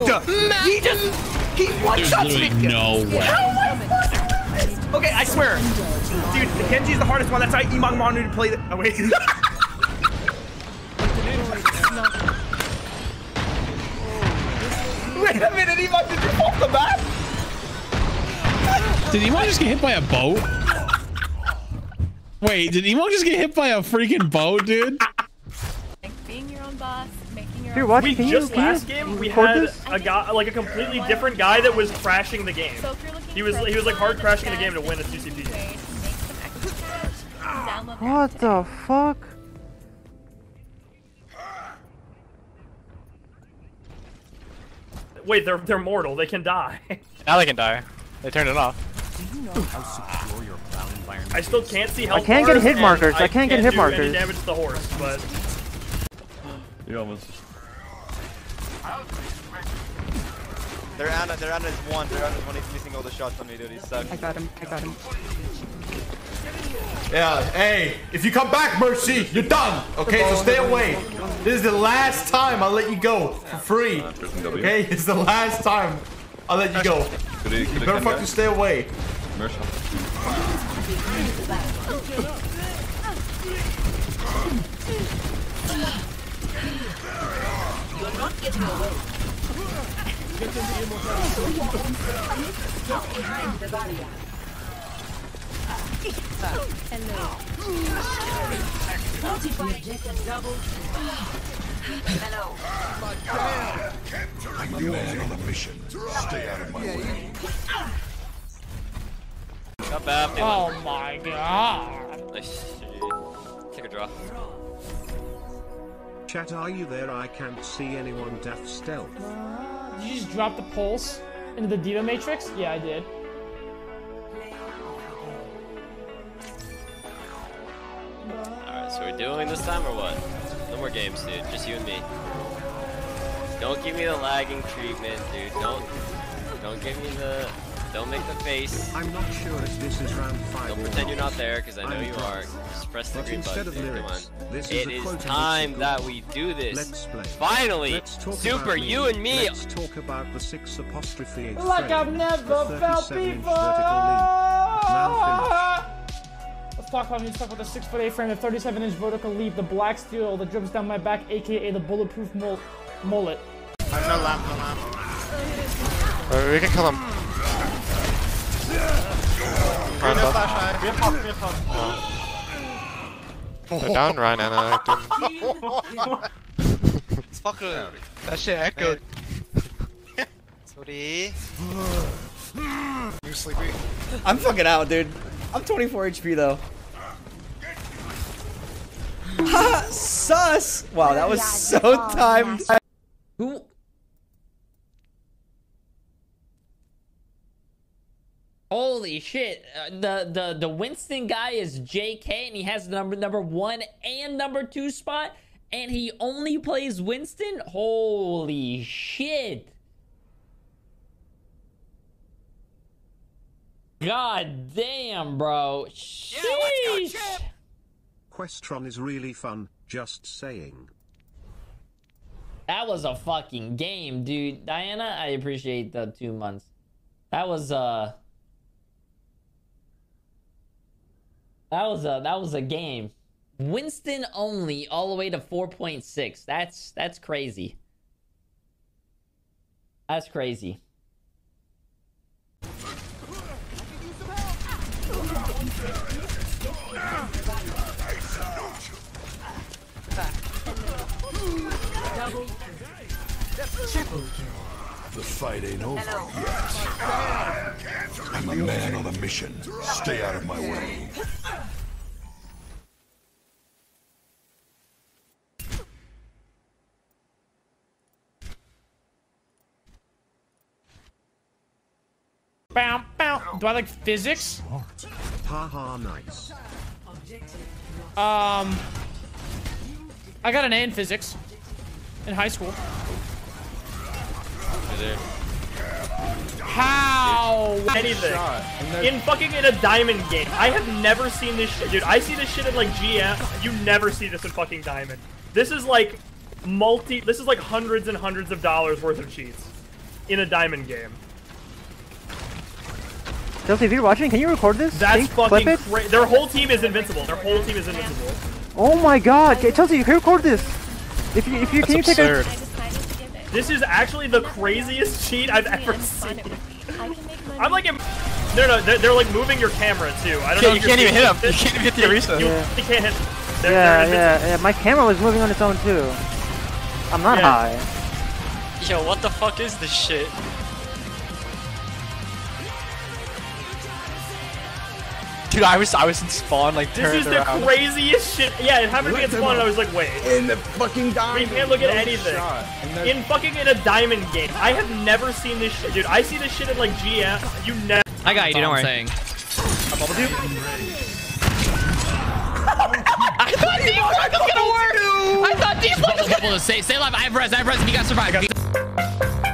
He just he one There's shots literally me. no way. How am I fucking win this? Okay, I swear, dude, the Genji's the hardest one. That's why Emongg Manu to play. The oh wait. Wait a minute, Emongg, did you fall off the map? Did Emongg just get hit by a boat? Wait, did Emongg just get hit by a freaking boat, dude? Like being your own boss, making your Dude, own. what? We Can you- just can you last game we had this? a guy like a completely different guy that was crashing the game. So if you're looking He was he was like hard crashing the game to win a easy CCP. way to make some extra cash, download the What the fuck? Wait, they're they're mortal. They can die. Now they can die. They turned it off. I still can't see health I can't get hit markers. I can't get hit do markers. Any damage to the horse, but You almost. Their Ana, their Ana is one. Their Ana is one. He's missing all the shots on me, dude. He sucks. I got him. I got him. Yeah, hey, if you come back, Mercy, you're done. Okay, so stay away. This is the last time I'll let you go for free. Okay, it's the last time I'll let you go. Could he, could You he better come fucking back? stay away. Mercy. Not bad. Oh my god. Nice. Take a draw. Chat, are you there? I can't see anyone. Death stealth. Did you just drop the pulse into the D.Va Matrix? Yeah, I did. Alright, so we're doing this time or what? No more games, dude. Just you and me. Don't give me the lagging treatment, dude. Don't don't give me the don't make the face. I'm not sure if this is round five. Don't pretend you're not. not there, because I know I'm you are. Just press the But green instead button, of dude. Come on. this is It a is quote time that we do this. Let's play. Finally! Let's talk Super, about me. you and me! Let's talk about the six apostrophe eight Like I've never felt before. vertical leap. Now Let's talk about me. Let's talk about the 6 foot 8 frame, the 37 inch vertical leap, the black steel that drips down my back, aka the bulletproof mul- mullet. I'm no lamp, no lamp. We can kill him. Ryan, No down. flashlight. We have pop, we have pop. They're down, Ryan, and I don't. It's fucker. That shit echoed. Sorry. You sleepy? I'm fucking out, dude. I'm 24 HP though. Ha! Sus! Wow, that was so timed. Who? Holy shit! Uh, the the the Winston guy is J.K. and he has the number number one and number two spot, and he only plays Winston. Holy shit! God damn, bro! Sheesh. Questron is really fun. Just saying. That was a fucking game, dude. Diana, I appreciate the two months. That was uh That was a that was a game. Winston only all the way to 4.6. That's that's crazy. That's crazy. The fight ain't over yet. I'm a man on a mission. Stay out of my way. Bow, bow. Do I like physics? Haha, nice. Um I got an A in physics in high school. How? anything. In fucking in a diamond game. I have never seen this shit. Dude, I see this shit in like GM. You never see this in fucking diamond. This is like multi this is like hundreds and hundreds of dollars worth of cheats. in a diamond game. Chelsea, if you're watching, can you record this? That's Can you clip fucking it? crazy. Their whole team is invincible. Their whole team is invincible. Oh my god, Okay, Chelsea, you can record this. If you, if you, can you take a... This is actually the craziest cheat I've ever seen. I'm like, im- no, no, they're, they're like moving your camera too. I don't Yeah, know. you if you're can't even hit hit 'em. this. You can't even hit the You- Orisa. You, Yeah. you can't hit. Them. They're, Yeah, they're yeah, yeah, my camera was moving on its own too. I'm not Yeah. high. Yo, what the fuck is this shit? Dude, I was I was in spawn like This turned is the around. craziest shit. Yeah, it happened to me at spawn, and I was like, wait. In the fucking diamond. We can't look at no anything. shot. And then- In fucking in a diamond game, I have never seen this shit, dude. I see this shit in like GM. You never. I got you, don't worry. I bubble you. I thought deflect was gonna work! I thought deflect was gonna- Stay, stay alive, I have res, I have res, if you guys survive.